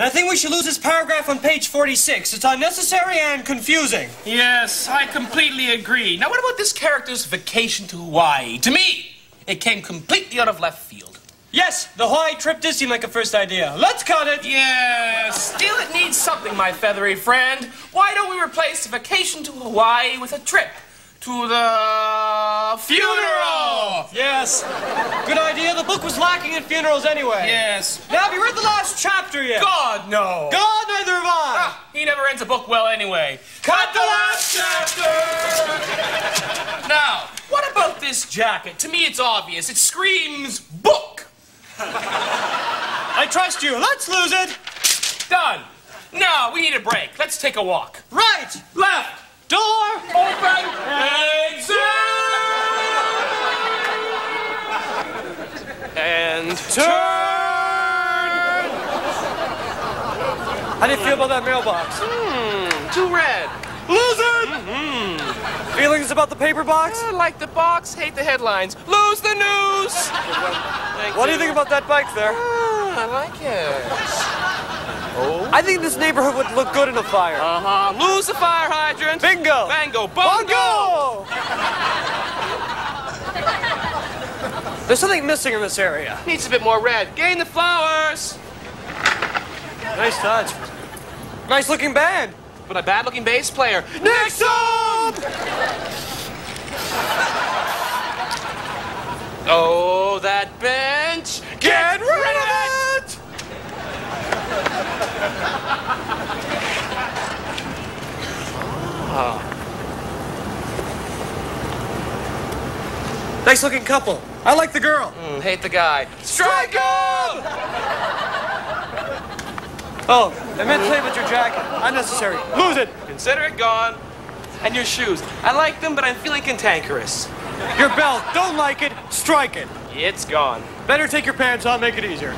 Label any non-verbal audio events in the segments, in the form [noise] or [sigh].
And I think we should lose this paragraph on page 46. It's unnecessary and confusing. Yes, I completely agree. Now, what about this character's vacation to Hawaii? To me, it came completely out of left field. Yes, the Hawaii trip did seem like a first idea. Let's cut it. Yes, still it needs something, my feathery friend. Why don't we replace vacation to Hawaii with a trip to the funeral? Yes. Good idea. The book was lacking in funerals anyway. Yes. Now, have you read the last chapter yet? God, no. God, neither have I. Ah, he never ends a book well anyway. Cut the last chapter! [laughs] now, what about this jacket? To me, it's obvious. It screams book. I trust you. Let's lose it. Done. Now, we need a break. Let's take a walk. Right. Left. Door. Open. Exit. And Turn. How do you feel about that mailbox? too red. Lose it. Feelings about the paper box? I like the box, hate the headlines. Lose the news. What do you think about that bike there? Ah, I like it. I think this neighborhood would look good in a fire. Uh huh. Lose the fire hydrant. Bingo. Bango. Bongo. Bongo! There's something missing in this area. Needs a bit more red. Gain the flowers. Nice touch. Nice looking band. But a bad looking bass player. Next up! Oh, that bench. Get rid of it! Nice looking couple. I like the girl. Mm, hate the guy. Strike him! [laughs] Oh, I meant play with your jacket. Unnecessary. Lose it. Consider it gone. And your shoes. I like them, but I'm feeling cantankerous. Your belt. Don't like it. Strike it. It's gone. Better take your pants on. Make it easier.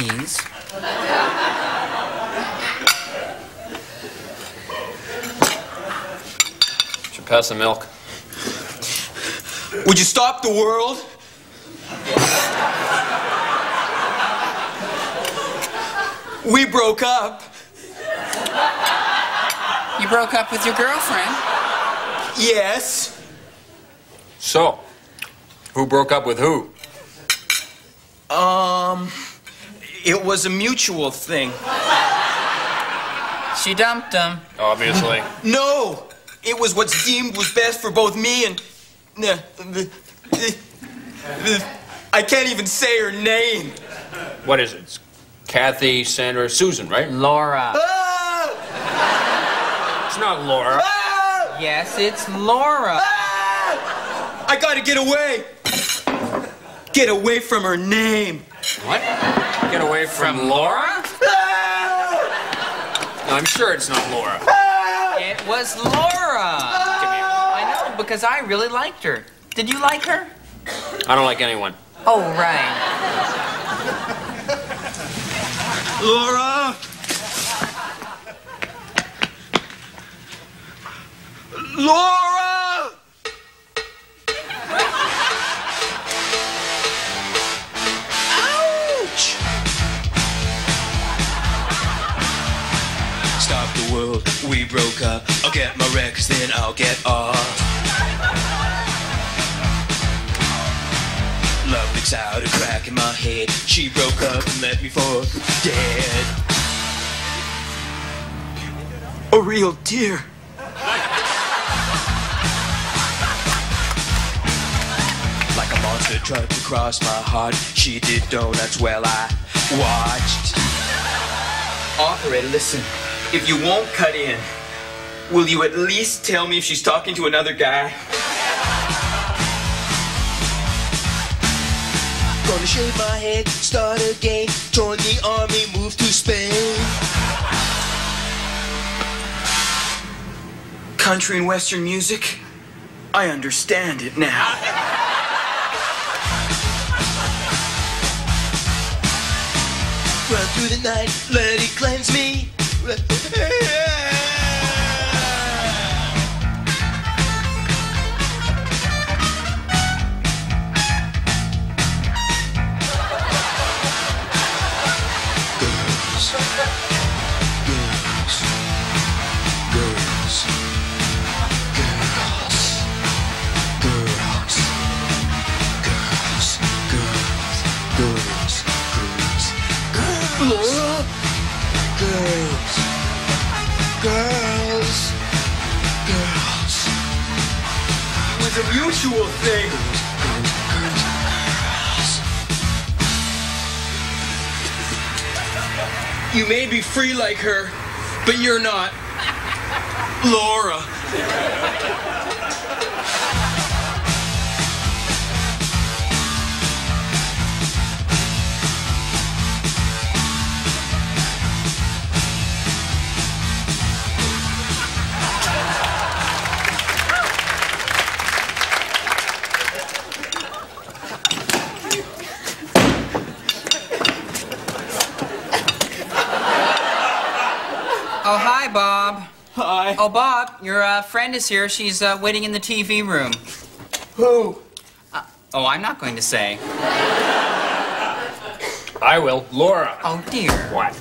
Peas. Should pass the milk. Would you stop the world? We broke up. You broke up with your girlfriend. Yes. So, who broke up with who? Um, it was a mutual thing. She dumped him. Obviously. [laughs] No, it was what's deemed was best for both me and. the- the- the- I can't even say her name. what is it? It's Kathy, Sandra, Susan, right? Laura. Ah! It's not Laura. Ah! Yes, it's Laura. Ah! I gotta get away. Get away from her name. What? Get away from, Laura? Ah! No, I'm sure it's not Laura. It was Laura. I know, because I really liked her. Did you like her? I don't like anyone. Oh, right. Laura. Laura! We broke up. I'll get my records, then I'll get off. Love out a crack in my head. She broke up and left me for dead. A real tear. Like a monster tried to cross my heart. She did donuts while I watched. Operator, listen. If you won't cut in, will you at least tell me if she's talking to another guy? Gonna shave my head, start again. Join the army, move to Spain. Country and Western music? I understand it now. Run through the night, let it cleanse me. Hey, a mutual thing. You may be free like her, but you're not. Laura. Hi. Oh, Bob, your uh, friend is here. She's uh, waiting in the TV room. Who? Oh, I'm not going to say. I will. Laura. Oh, dear. What?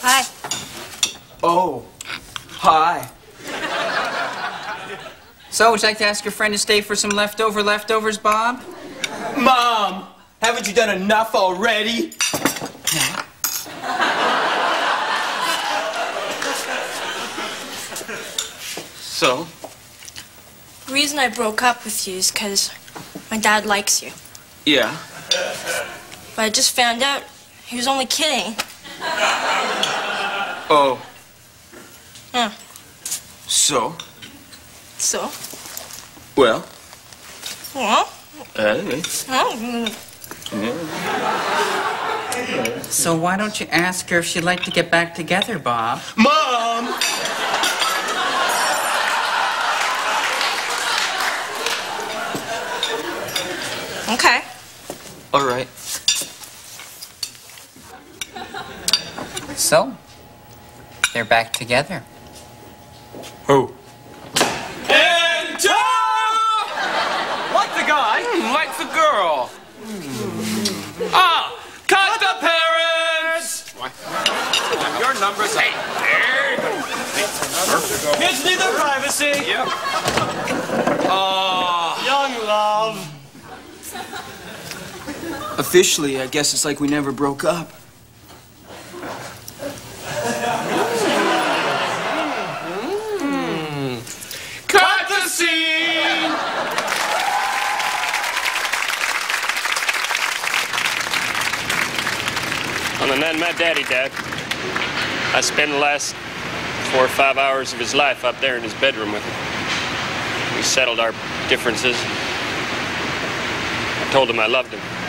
Hi. Oh. Hi. So, would you like to ask your friend to stay for some leftover leftovers, Bob? Mom, haven't you done enough already? So? The reason I broke up with you is because my dad likes you. Yeah. But I just found out he was only kidding. [laughs] Oh. Yeah. So? So? Well. Well, Uh, well, So, why don't you ask her if she'd like to get back together, Bob? Mom! Okay. All right. So, they're back together. Who? Enter! Like the guy. Hmm, like the girl. Ah, cut the parents! Your number's eight. Kids need their privacy. Yep. Young love. Officially, I guess it's like we never broke up. Hmm. Cut the scene! When I then met Daddy Dad, I spent the last four or five hours of his life up there in his bedroom with him. We settled our differences. I told him I loved him.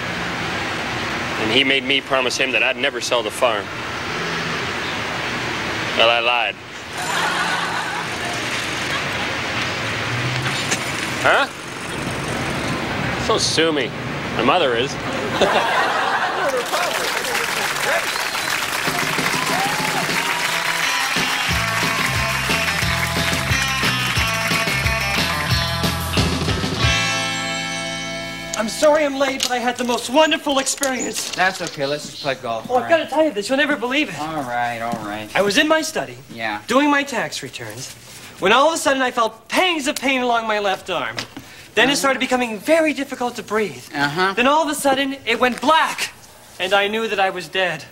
And he made me promise him that I'd never sell the farm. Well, I lied. Huh? So sue me. My mother is. [laughs] sorry I'm late, but I had the most wonderful experience. That's okay. Let's just play golf. Oh, I've got to tell you this. You'll never believe it. All right, all right. I was in my study, Yeah. doing my tax returns, when all of a sudden I felt pangs of pain along my left arm. Then it started becoming very difficult to breathe. Uh-huh. Then all of a sudden, it went black, and I knew that I was dead.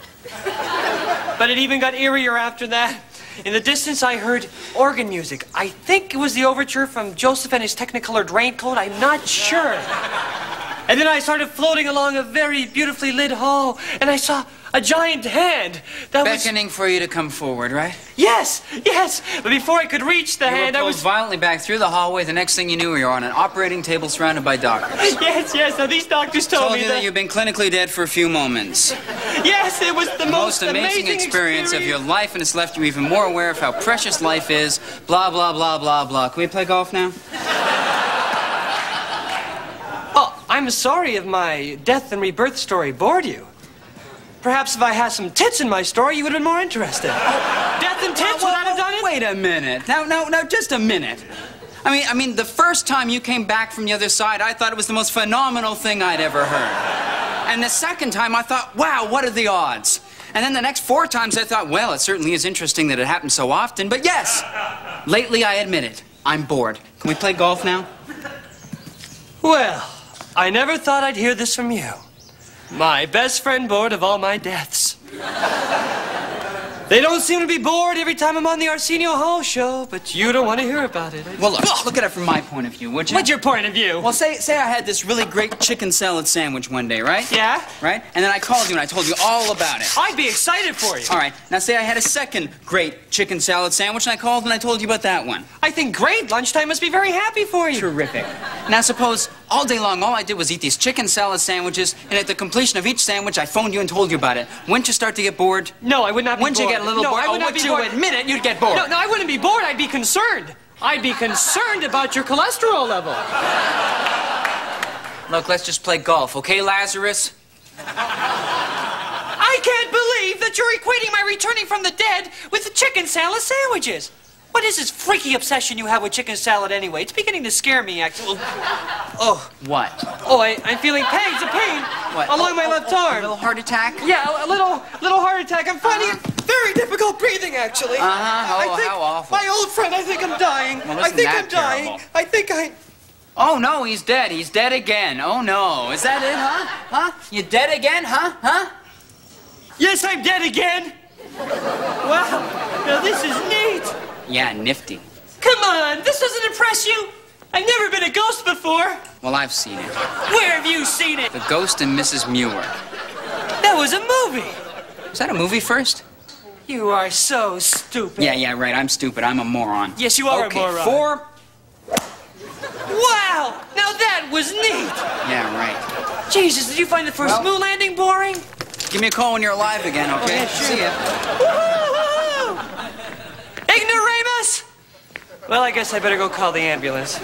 but it even got eerier after that. In the distance, I heard organ music. I think it was the overture from Joseph and his Technicolored Raincoat. I'm not sure. And then I started floating along a very beautifully lit hall, and I saw a giant hand that was. Beckoning for you to come forward, right? Yes, yes. But before I could reach the You hand, were I was. violently back through the hallway. The next thing you knew, you were on an operating table surrounded by doctors. [laughs] Yes, yes. Now these doctors told, Told me you that you've been clinically dead for a few moments. [laughs] Yes, it was the Most most, amazing, experience, of your life, and it's left you even more aware of how precious life is. Blah, blah, blah, blah, blah. Can we play golf now? I'm sorry if my death and rebirth story bored you. Perhaps if I had some tits in my story, you would have been more interested. [laughs] death and tits, would I have done it? Wait a minute. Now, no, no, just a minute. I mean, I mean, the first time you came back from the other side, I thought it was the most phenomenal thing I'd ever heard. And the second time, I thought, wow, what are the odds? And then the next four times, I thought, well, it certainly is interesting that it happens so often. But yes, lately, I admit it. I'm bored. Can we play golf now? Well, I never thought I'd hear this from you. My best friend bored of all my deaths. They don't seem to be bored every time I'm on the Arsenio Hall show, but you don't want to hear about it. Well, look, look at it from my point of view, would you? What's your point of view? Well, say, say I had this really great chicken salad sandwich one day, right? Yeah? Right? And then I called you and I told you all about it. I'd be excited for you. All right. Now say I had a second great chicken salad sandwich and I called and I told you about that one. I think great. Lunchtime must be very happy for you. Terrific. Now suppose all day long all I did was eat these chicken salad sandwiches and at the completion of each sandwich I phoned you and told you about it. Wouldn't you start to get bored? No, I would not be Wouldn't bored. you get a little no, bored? I would oh, not would be you bored. admit it? You'd get bored. No, no, I wouldn't be bored. I'd be concerned. I'd be concerned about your cholesterol level. Look, let's just play golf, okay, Lazarus? I can't believe that you're equating my returning from the dead with the chicken salad sandwiches. What is this freaky obsession you have with chicken salad anyway? It's beginning to scare me, actually. Oh, What? oh, I, I'm feeling pain. It's a pain What? along my Oh, left oh, arm. A little heart attack? Yeah, a little, little heart attack. I'm finding it very difficult breathing, actually. Uh-huh. Oh, I think how awful. My old friend, I think I'm dying. Well, I think I'm dying. terrible? I think I. Oh no, he's dead. He's dead again. Oh no. Is that it, huh? Huh? You dead again, huh? Huh? Yes, I'm dead again. Wow, now this is neat. Yeah, nifty. Come on, this doesn't impress you. I've never been a ghost before. Well, I've seen it. Where have you seen it? The Ghost and Mrs. Muir. That was a movie. Was that a movie first? You are so stupid. Yeah, yeah, right. I'm stupid. I'm a moron. Yes, you are a okay, moron. Four. Wow, now that was neat. Yeah, right. Jesus, did you find the first Well- moon landing boring? Give me a call when you're alive again, okay? Oh, okay, sure. See ya. Well, I guess I better go call the ambulance.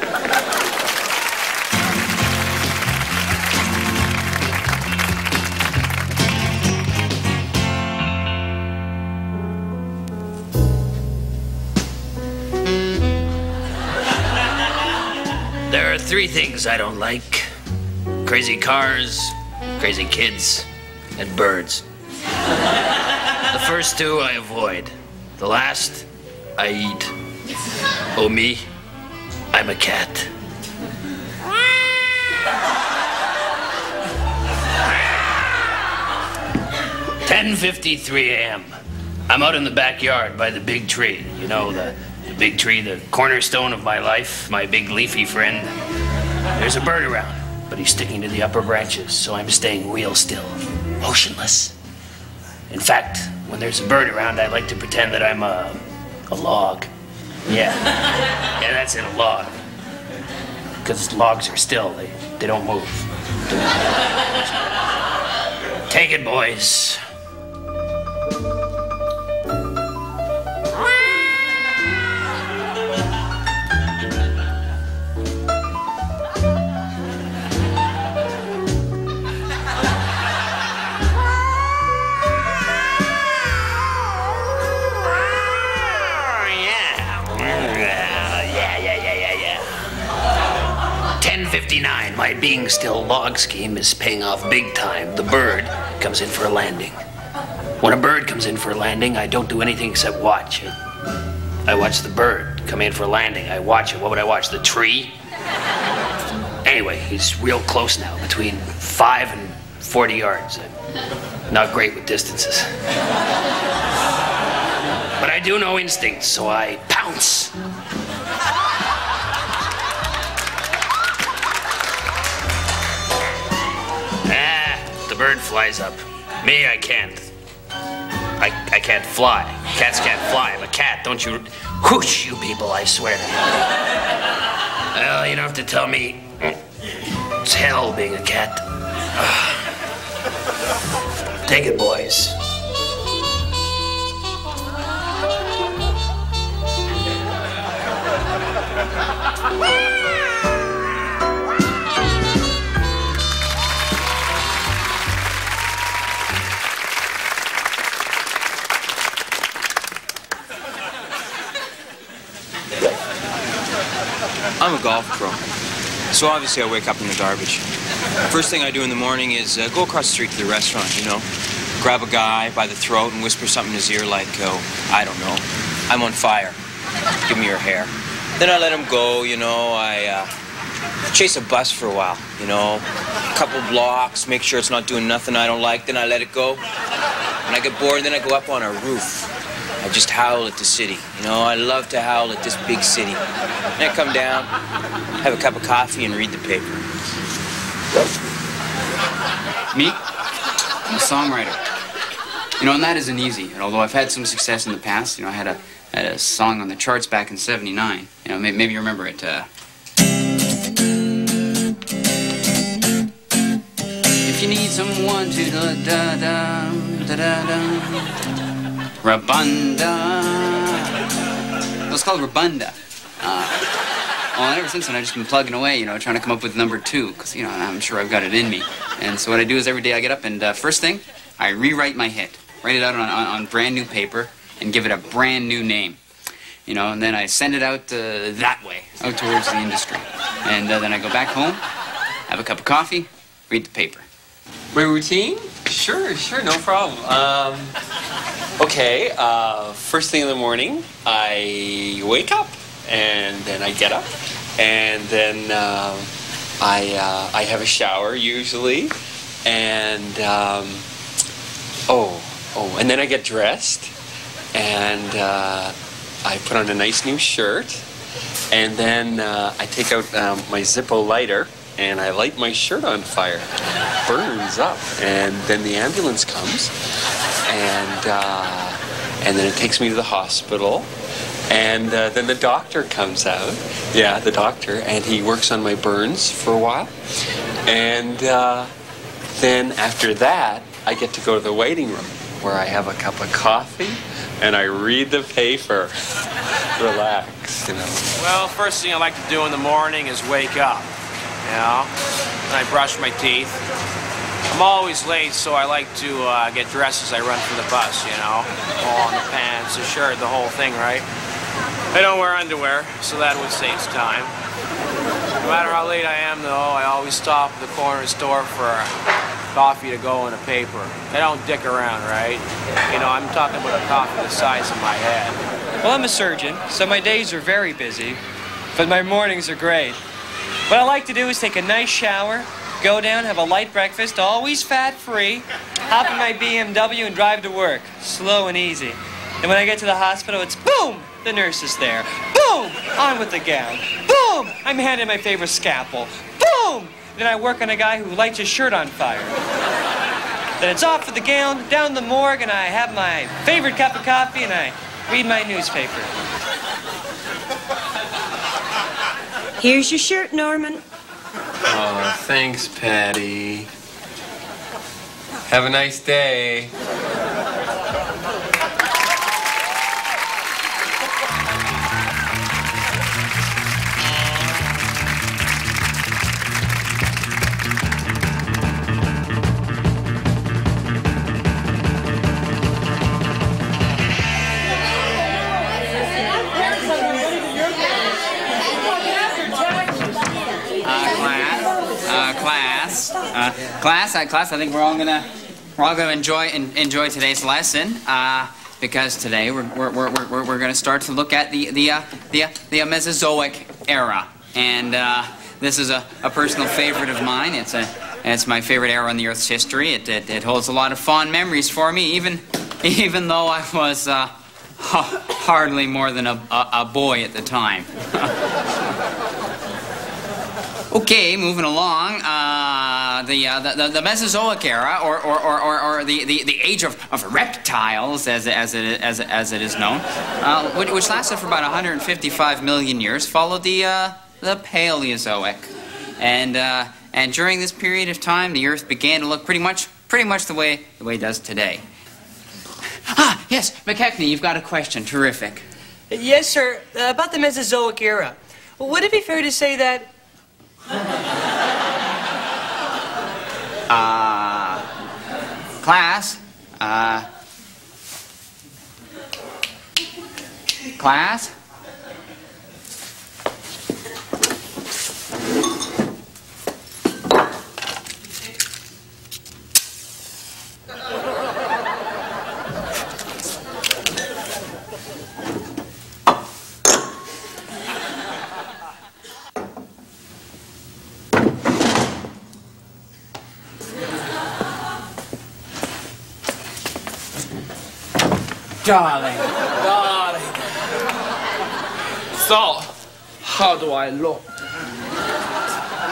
There are three things I don't like crazy cars, crazy kids, and birds. the first two I avoid, the last I eat. Oh, me, I'm a cat. Ten fifty-three a.m. I'm out in the backyard by the big tree. You know the, the big tree, the cornerstone of my life, my big leafy friend. There's a bird around, but he's sticking to the upper branches, so I'm staying real still, motionless. In fact, when there's a bird around, I like to pretend that I'm a, a log. Yeah. Yeah, that's in a log. Because logs are still, they, they don't move. Take it, boys. My being still log scheme is paying off big time. The bird comes in for a landing. When a bird comes in for a landing, I don't do anything except watch it. I watch the bird come in for a landing. I watch it. What would I watch? The tree? Anyway, he's real close now, between 5 and 40 yards. I'm not great with distances. But I do know instincts, so I pounce. The bird flies up. Me, I can't. I, I can't fly. Cats can't fly. I'm a cat. Don't you? Whoosh, you people, I swear. To you. well, you don't have to tell me. It's hell being a cat. Take it, boys. I'm a golf pro. So obviously I wake up in the garbage. First thing I do in the morning is uh, go across the street to the restaurant, you know. Grab a guy by the throat and whisper something in his ear like, oh, I don't know, I'm on fire. Give me your hair. Then I let him go, you know. I uh, chase a bus for a while, you know. A couple blocks, make sure it's not doing nothing I don't like, then I let it go. When I get bored, then I go up on a roof. I just howl at the city. You know, I love to howl at this big city. Then I come down, have a cup of coffee, and read the paper. Me? I'm a songwriter. You know, and that isn't easy. And although I've had some success in the past, you know, I had a, had a song on the charts back in 79. You know, may, maybe you remember it. Uh, if you need someone to da da da da da Rabunda. It was called Rabunda. Uh, well, ever since then, I've just been plugging away, you know, trying to come up with number two, because, you know, I'm sure I've got it in me. And so what I do is every day I get up and uh, first thing, I rewrite my hit. Write it out on, on, on brand new paper and give it a brand new name. You know, and then I send it out uh, that way, out towards the industry. And uh, then I go back home, have a cup of coffee, read the paper. My routine? Sure, sure, no problem. Um, okay, uh, first thing in the morning, I wake up and then I get up and then uh, I uh, I have a shower usually, and um, oh oh, and then I get dressed and uh, I put on a nice new shirt, and then uh, I take out um, my Zippo lighter and I light my shirt on fire. Burns up. And then the ambulance comes and uh, and then it takes me to the hospital. And uh, then the doctor comes out. Yeah, the doctor, and he works on my burns for a while. And uh, then after that, I get to go to the waiting room where I have a cup of coffee and I read the paper. [laughs] Relax, you know. Well, first thing I like to do in the morning is wake up. Know, and I brush my teeth. I'm always late, so I like to uh, get dressed as I run for the bus, you know. All on the pants, the shirt, the whole thing, right? I don't wear underwear, so that would save time. No matter how late I am, though, I always stop at the corner store for coffee to go in a paper. I don't dick around, right? You know, I'm talking about a coffee the size of my head. Well, I'm a surgeon, so my days are very busy, but my mornings are great. What I like to do is take a nice shower, go down, have a light breakfast, always fat-free, hop in my BMW and drive to work, slow and easy. And when I get to the hospital, it's boom, the nurse is there. Boom, on with the gown. Boom, I'm handed my favorite scalpel. Boom, then I work on a guy who lights his shirt on fire. Then it's off with the gown, down the morgue, and I have my favorite cup of coffee and I read my newspaper. Here's your shirt, Norman. Oh, thanks, Patty. Have a nice day. Class, uh, class. I think we're all gonna, we're all gonna enjoy en- enjoy today's lesson. Uh, because today we're, we're, we're, we're, we're gonna start to look at the the uh, the uh, the uh, Mesozoic era, and uh, this is a, a personal favorite of mine. It's a it's my favorite era in the Earth's history. It, it, it holds a lot of fond memories for me, even [laughs] even though I was uh, hardly more than a, a, a boy at the time. [laughs] Okay, moving along. The, uh, the, the Mesozoic era, or, or, or, or, the, the, the age of, of reptiles, as, as, it, as, as it is known, uh, which, which lasted for about 155 million years, followed the, uh, the Paleozoic. And, uh, and during this period of time, the Earth began to look pretty much, pretty much the way, the way it does today. Ah, yes, McKechnie, you've got a question. Terrific. Yes, sir. Uh, about the Mesozoic era. Would it be fair to say that uh, class, uh, class. Darling. Darling. So, how do I look?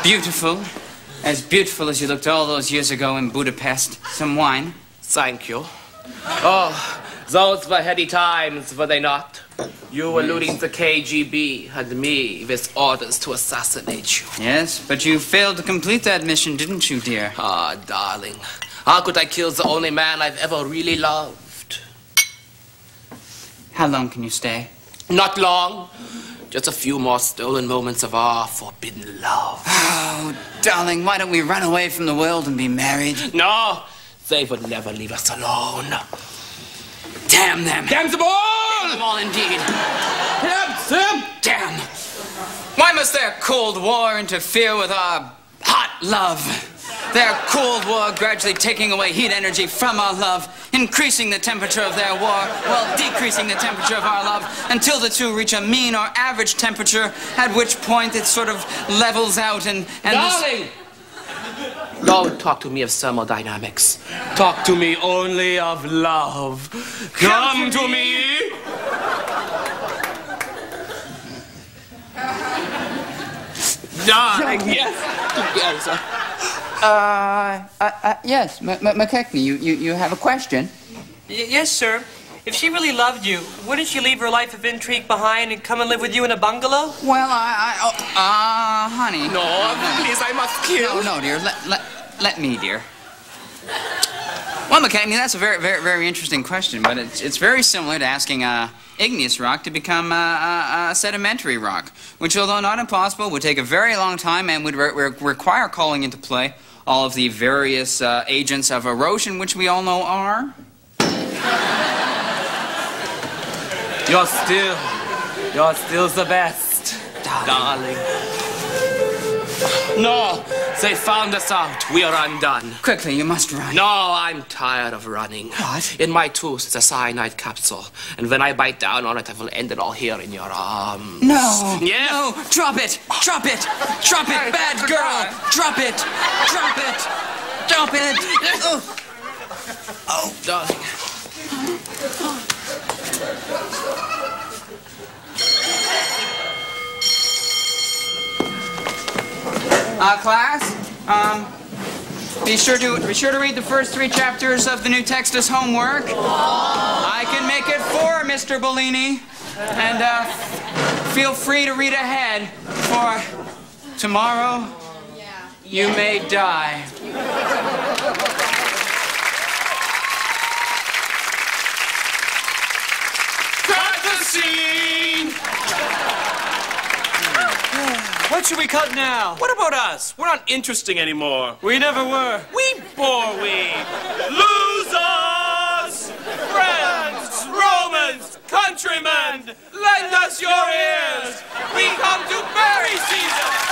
Beautiful. As beautiful as you looked all those years ago in Budapest. Some wine? Thank you. Oh, those were heady times, were they not? You were looting the KGB and me with orders to assassinate you. Yes, but you failed to complete that mission, didn't you, dear? Ah, darling. How could I kill the only man I've ever really loved? How long can you stay? Not long. Just a few more stolen moments of our forbidden love. [sighs] Oh, darling, why don't we run away from the world and be married? No, they would never leave us alone. Damn them. Damn them all! Damn them all, indeed. Damn them! Damn. Why must their Cold War interfere with our hot love? Their Cold War gradually taking away heat energy from our love, increasing the temperature of their war, while decreasing the temperature of our love, until the two reach a mean or average temperature, at which point it sort of levels out and... and Darling! Don't talk to me of thermodynamics. Talk to me only of love. Come, Come to me. me. Darling, yes. Yes. Uh, uh, uh yes, M- M- McKechnie, you, you, you have a question? Y- yes, sir. If she really loved you, wouldn't she leave her life of intrigue behind and come and live with you in a bungalow? Well, I, I, oh, uh, honey. No, please, I must kill. No, no, dear. Let, let, let me, dear. Well, McKechnie, that's a very, very, very interesting question, but it's, it's very similar to asking uh, igneous rock to become a, a, a, sedimentary rock, which, although not impossible, would take a very long time and would re re require calling into play all of the various uh, agents of erosion, which we all know are. You're still, you're still the best, darling. No, they found us out. We are undone. Quickly, you must run. No, I'm tired of running. What? In my tooth is a cyanide capsule, and when I bite down on it, I will end it all here in your arms. No. Yeah. No. Drop it. Drop it. Drop it, bad girl. Drop it. Drop it. Drop it. Oh, oh darling. Uh, class, um, be sure to be sure to read the first three chapters of the new text as homework. I can make it four, Mr. Bellini, and uh, feel free to read ahead. For tomorrow, you may die. What should we cut now? What about us? We're not interesting anymore. We never were. We bore we. Losers! Friends! Romans! Countrymen! Lend us your ears! We come to bury Caesar!